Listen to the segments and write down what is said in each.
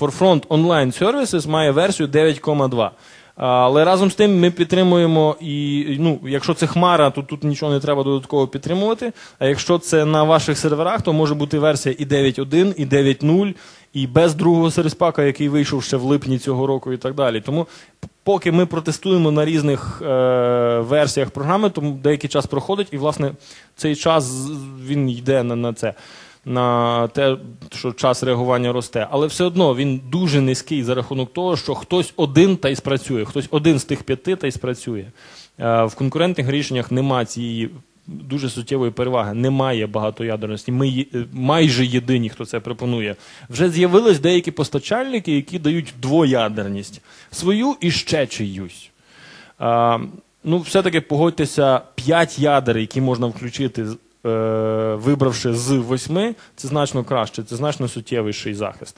Forefront Online Services має версію 9,2. Але разом з тим ми підтримуємо і ну, якщо це хмара, то тут нічого не треба додатково підтримувати. А якщо це на ваших серверах, то може бути версія і 9.1, і 9.0, і без другого сервіспака, який вийшов ще в липні цього року, і так далі. Тому поки ми протестуємо на різних е, версіях програми, то деякий час проходить, і власне цей час він йде на, на це на те, що час реагування росте, але все одно він дуже низький за рахунок того, що хтось один та й спрацює, хтось один з тих п'яти та й спрацює. Е, в конкурентних рішеннях немає цієї дуже суттєвої переваги, немає багатоядерності. Ми майже єдині, хто це пропонує. Вже з'явились деякі постачальники, які дають двоядерність свою і ще чиюсь. Е, Ну, все-таки погодьтеся, п'ять ядер, які можна включити Е, вибравши з восьми, це значно краще, це значно суттєвіший захист.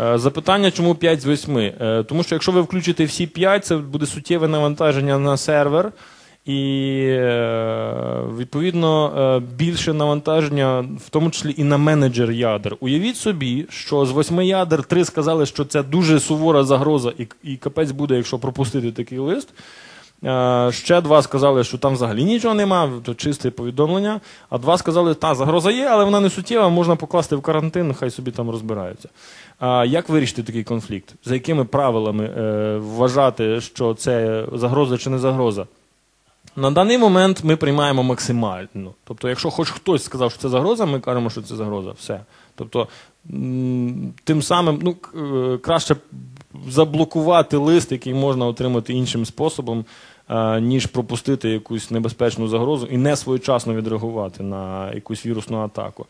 Е, запитання, чому 5 з 8? Е, тому що якщо ви включите всі 5, це буде суттєве навантаження на сервер, і відповідно більше навантаження, в тому числі і на менеджер ядер. Уявіть собі, що з восьми ядер три сказали, що це дуже сувора загроза, і капець буде, якщо пропустити такий лист. Е, ще два сказали, що там взагалі нічого нема, то чисте повідомлення. А два сказали, та загроза є, але вона не суттєва, можна покласти в карантин, хай собі там розбираються. А Як вирішити такий конфлікт? За якими правилами е, вважати, що це загроза чи не загроза? На даний момент ми приймаємо максимально. Тобто, якщо хоч хтось сказав, що це загроза, ми кажемо, що це загроза. Все. Тобто, тим самим ну, е, краще заблокувати лист, який можна отримати іншим способом, ніж пропустити якусь небезпечну загрозу і не своєчасно відреагувати на якусь вірусну атаку.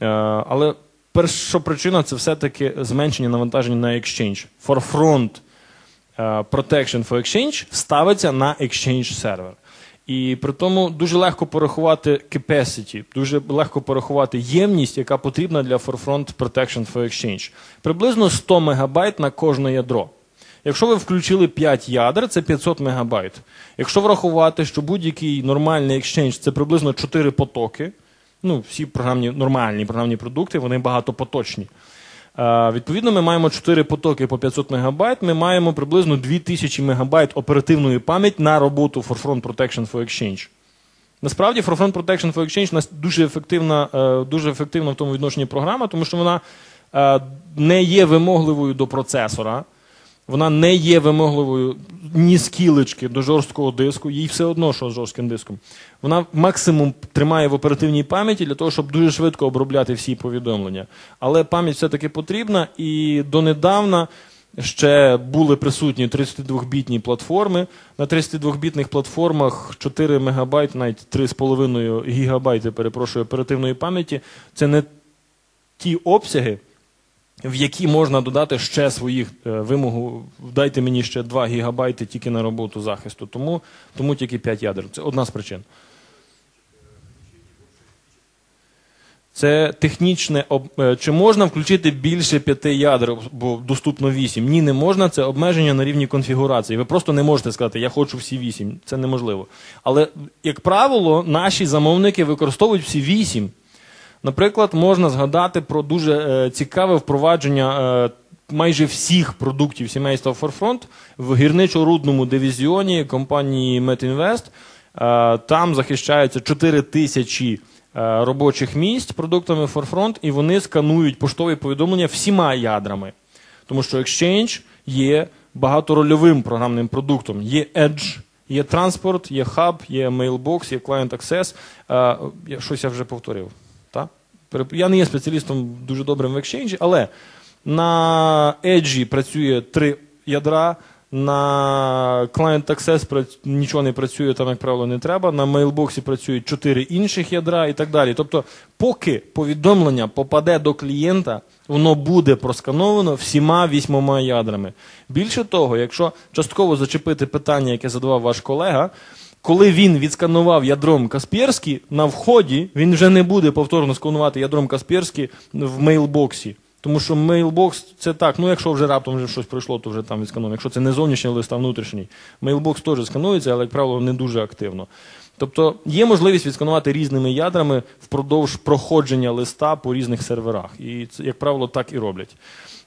Е, але перша причина це все-таки зменшення навантаження на Exchange. Forefront е, Protection for Exchange ставиться на Exchange сервер. І при тому дуже легко порахувати capacity, дуже легко порахувати ємність, яка потрібна для Forefront Protection for Exchange. Приблизно 100 МБ на кожне ядро. Якщо ви включили 5 ядер, це 500 мегабайт. Якщо врахувати, що будь-який нормальний Exchange це приблизно 4 потоки, ну, всі програмні, нормальні програмні продукти, вони багатопоточні. Е, відповідно, ми маємо 4 потоки по 500 мегабайт, ми маємо приблизно 2000 мегабайт оперативної пам'яті на роботу Forefront Protection for Exchange. Насправді, Forefront Protection for Exchange дуже ефективна, е, дуже ефективна в тому відношенні програма, тому що вона е, не є вимогливою до процесора вона не є вимогливою ні скілечки до жорсткого диску, їй все одно, що з жорстким диском. Вона максимум тримає в оперативній пам'яті для того, щоб дуже швидко обробляти всі повідомлення. Але пам'ять все-таки потрібна, і донедавна ще були присутні 32-бітні платформи. На 32-бітних платформах 4 МБ, навіть 3,5 ГБ, перепрошую, оперативної пам'яті. Це не ті обсяги в які можна додати ще своїх е, вимогу. Дайте мені ще 2 гігабайти тільки на роботу захисту. Тому, тому тільки 5 ядер. Це одна з причин. Це технічне е, чи можна включити більше п'яти ядер, бо доступно вісім? Ні, не можна. Це обмеження на рівні конфігурації. Ви просто не можете сказати, я хочу всі вісім. Це неможливо. Але, як правило, наші замовники використовують всі вісім. Наприклад, можна згадати про дуже е, цікаве впровадження е, майже всіх продуктів сімейства Forefront в гірничо-рудному дивізіоні компанії. Е, там захищаються 4 тисячі е, робочих місць продуктами Forefront, і вони сканують поштові повідомлення всіма ядрами. Тому що Exchange є багаторольовим програмним продуктом. Є Edge, є транспорт, є хаб, є Mailbox, є Client Access. Щось я вже повторив. Я не є спеціалістом дуже добрим в Exchange, але на Edge працює три ядра, на Client Access нічого не працює, там, як правило, не треба. На Mailbox працюють чотири інших ядра і так далі. Тобто, поки повідомлення попаде до клієнта, воно буде проскановано всіма вісьмома ядрами. Більше того, якщо частково зачепити питання, яке задавав ваш колега коли він відсканував ядром Касперський, на вході він вже не буде повторно сканувати ядром Касперський в мейлбоксі. Тому що Mailbox це так, ну якщо вже раптом вже щось пройшло, то вже там відскануємо. Якщо це не зовнішній лист, а внутрішній. Mailbox теж сканується, але, як правило, не дуже активно. Тобто є можливість відсканувати різними ядрами впродовж проходження листа по різних серверах. І це, як правило, так і роблять.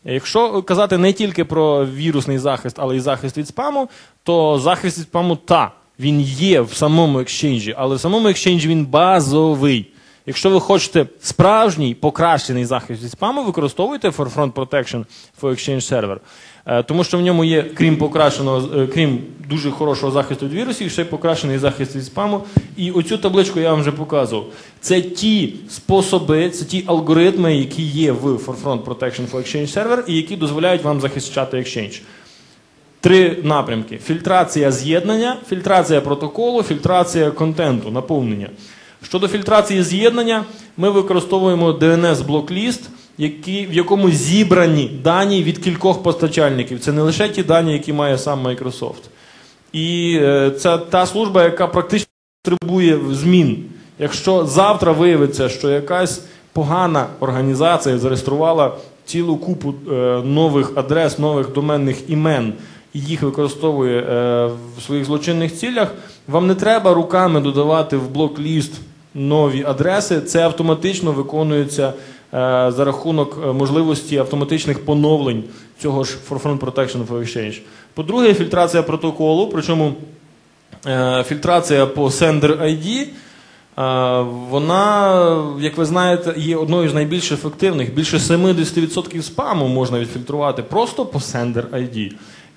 Якщо казати не тільки про вірусний захист, але й захист від спаму, то захист від спаму та він є в самому Exchange, але в самому Exchange він базовий. Якщо ви хочете справжній покращений захист від спаму, використовуйте Forefront Protection for Exchange Server. Е, Тому що в ньому є, крім покращеного, е, крім дуже хорошого захисту від вірусів, ще й покращений захист від спаму. І оцю табличку я вам вже показував. Це ті способи, це ті алгоритми, які є в Forefront Protection for Exchange Server і які дозволяють вам захищати Exchange. Три напрямки: фільтрація з'єднання, фільтрація протоколу, фільтрація контенту, наповнення. Щодо фільтрації з'єднання, ми використовуємо DNS-блокліст, який, в якому зібрані дані від кількох постачальників. Це не лише ті дані, які має сам Microsoft. І е, це та служба, яка практично потребує змін. Якщо завтра виявиться, що якась погана організація зареєструвала цілу купу е, нових адрес, нових доменних імен їх використовує е, в своїх злочинних цілях, вам не треба руками додавати в блок-ліст нові адреси. Це автоматично виконується е, за рахунок е, можливості автоматичних поновлень цього ж Forefront Protection for Exchange. По-друге, фільтрація протоколу, причому фільтрація по Sender ID. Вона, як ви знаєте, є одною з найбільш ефективних. Більше 70% спаму можна відфільтрувати просто по Sender ID.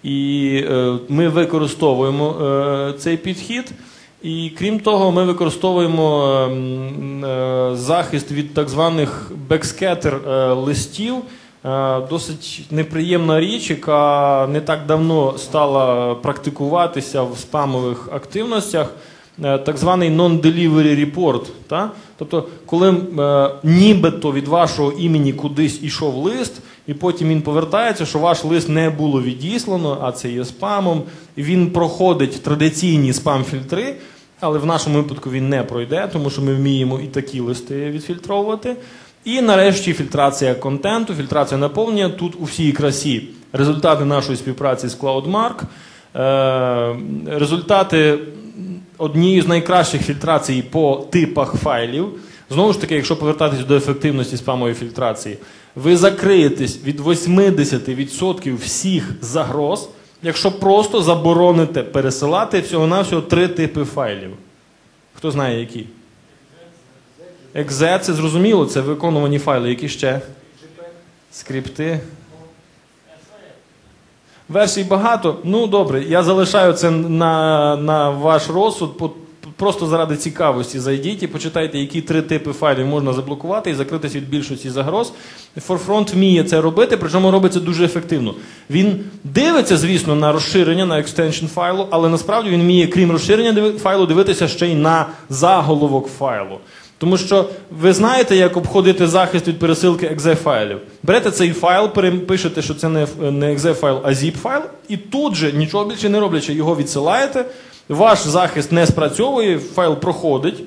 І е, ми використовуємо е, цей підхід. І крім того, ми використовуємо ем, е, захист від так званих бекскетер листів. Досить неприємна річ, яка не так давно стала практикуватися в спамових активностях. Так званий non-delivery report. Та? Тобто, коли нібито від вашого імені кудись ішов лист, і потім він повертається, що ваш лист не було відіслано, а це є спамом. Він проходить традиційні спам-фільтри, але в нашому випадку він не пройде, тому що ми вміємо і такі листи відфільтровувати. І нарешті фільтрація контенту, фільтрація наповнення. Тут у всій красі результати нашої співпраці з CloudMark. Е, результати однієї з найкращих фільтрацій по типах файлів. Знову ж таки, якщо повертатись до ефективності спамової фільтрації, ви закриєтесь від 80% всіх загроз, якщо просто забороните пересилати всього-навсього три типи файлів. Хто знає які? Екзе, це зрозуміло, це виконувані файли. Які ще? Скрипти. Версій багато. Ну добре, я залишаю це на, на ваш розсуд. Просто заради цікавості зайдіть і почитайте, які три типи файлів можна заблокувати і закритись від більшості загроз. Forefront вміє це робити, причому робить це дуже ефективно. Він дивиться, звісно, на розширення, на екстеншн файлу, але насправді він вміє, крім розширення файлу, дивитися ще й на заголовок файлу. Тому що ви знаєте, як обходити захист від пересилки exe файлів. Берете цей файл, перепишете, що це не exe файл, а zip файл, і тут же, нічого більше не роблячи, його відсилаєте. Ваш захист не спрацьовує, файл проходить,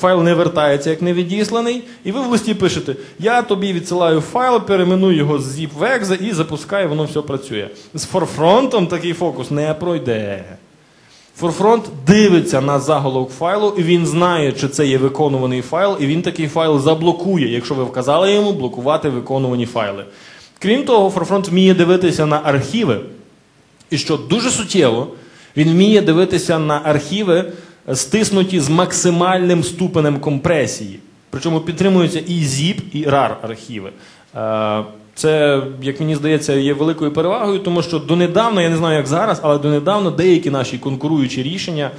файл не вертається як невідісланий, і ви в листі пишете: Я тобі відсилаю файл, перейменую його з zip в exe і запускаю, воно все працює. З форфронтом такий фокус не пройде. Forefront дивиться на заголовок файлу, і він знає, чи це є виконуваний файл, і він такий файл заблокує, якщо ви вказали йому блокувати виконувані файли. Крім того, Forefront вміє дивитися на архіви, і що дуже суттєво, він вміє дивитися на архіви, е, стиснуті з максимальним ступенем компресії. Причому підтримуються і ZIP, і RAR архіви. Е, Це, як мені здається, є великою перевагою, тому що донедавна, я не знаю, як зараз, але донедавна деякі наші конкуруючі рішення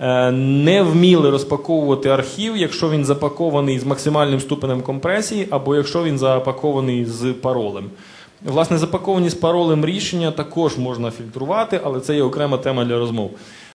е, не вміли розпаковувати архів, якщо він запакований з максимальним ступенем компресії, або якщо він запакований з паролем. Власне, запаковані з паролем рішення також можна фільтрувати, але це є окрема тема для розмов.